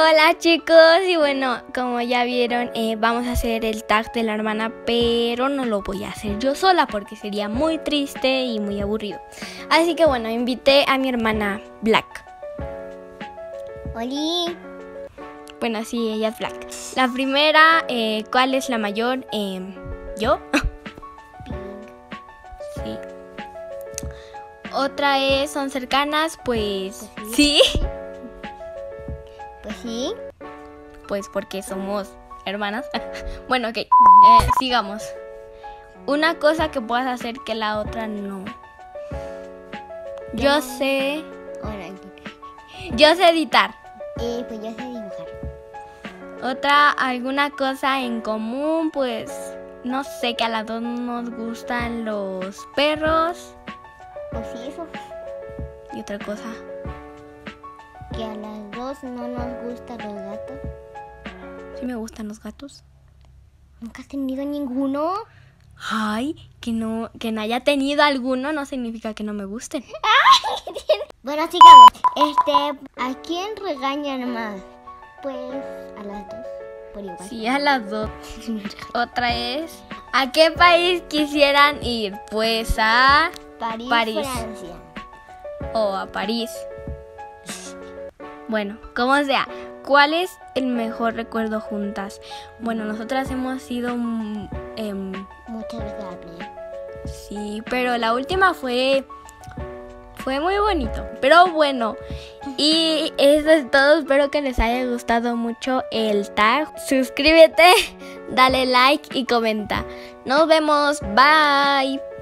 Hola chicos y bueno, como ya vieron, eh, vamos a hacer el tag de la hermana, pero no lo voy a hacer yo sola porque sería muy triste y muy aburrido. Así que bueno, invité a mi hermana Black. Oli. Bueno, sí, ella es Black. La primera, eh, ¿cuál es la mayor? Em, ¿Yo? sí. Otra es, son cercanas, pues sí. Pues sí. Pues porque somos hermanas. bueno, ok. Eh, sigamos. Una cosa que puedas hacer que la otra no. Yo sé. Yo sé editar. eh, pues yo sé dibujar. Otra, alguna cosa en común, pues no sé, que a las dos nos gustan los perros. Pues sí, eso. Y otra cosa. Que a las no nos gustan los gatos. Sí me gustan los gatos. ¿Nunca has tenido ninguno? Ay, que no, que no haya tenido alguno no significa que no me gusten. Bueno, sigamos. Este, ¿a quién regañan más? Pues a las dos, por igual. Sí, a las dos. Otra es, ¿a qué país quisieran ir? Pues a París, París. Francia. o a París. Bueno, como sea, ¿cuál es el mejor recuerdo juntas? Bueno, nosotras hemos ido, mm, em, Muchas veces sí, pero la última fue, fue muy bonito. Pero bueno, y eso es todo. Espero que les haya gustado mucho el tag. Suscríbete, dale like y comenta. Nos vemos, bye.